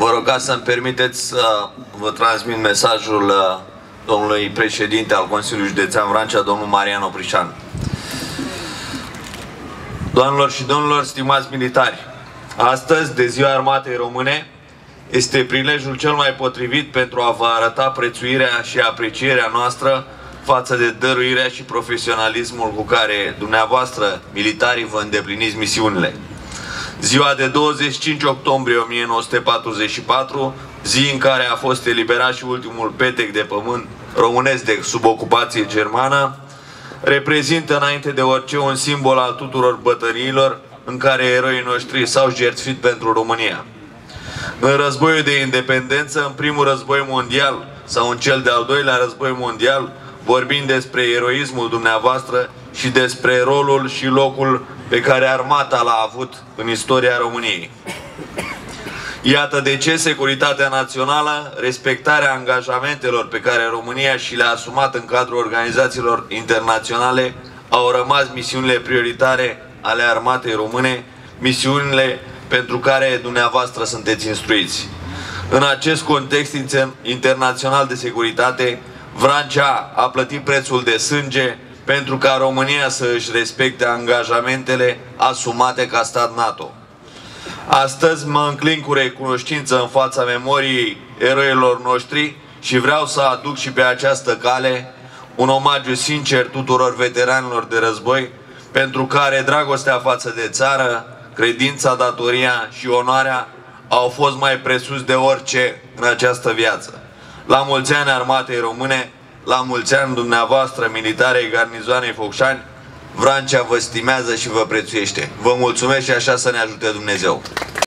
Vă rog ca să-mi permiteți să vă transmit mesajul uh, domnului președinte al Consiliului Județean Vrancea, domnul Marian Oprișan. Doamnelor și domnilor, stimați militari, astăzi, de Ziua Armatei Române, este prilejul cel mai potrivit pentru a vă arăta prețuirea și aprecierea noastră față de dăruirea și profesionalismul cu care dumneavoastră, militarii, vă îndepliniți misiunile. Ziua de 25 octombrie 1944, zi în care a fost eliberat și ultimul petec de pământ românesc de sub ocupație germană, reprezintă înainte de orice un simbol al tuturor bătăriilor în care eroii noștri s-au jertfit pentru România. În războiul de independență, în primul război mondial sau în cel de-al doilea război mondial, vorbim despre eroismul dumneavoastră și despre rolul și locul pe care armata l-a avut în istoria României. Iată de ce securitatea națională, respectarea angajamentelor pe care România și le-a asumat în cadrul organizațiilor internaționale, au rămas misiunile prioritare ale armatei române, misiunile pentru care dumneavoastră sunteți instruiți. În acest context internațional de securitate, Vrancea a plătit prețul de sânge pentru ca România să își respecte angajamentele asumate ca stat NATO. Astăzi mă înclin cu recunoștință în fața memoriei eroilor noștri și vreau să aduc și pe această cale un omagiu sincer tuturor veteranilor de război pentru care dragostea față de țară, credința, datoria și onoarea au fost mai presus de orice în această viață. La mulți ani armatei române, la mulți ani dumneavoastră, militarei garnizoanei Focșani, Vrancea vă stimează și vă prețuiește. Vă mulțumesc și așa să ne ajute Dumnezeu.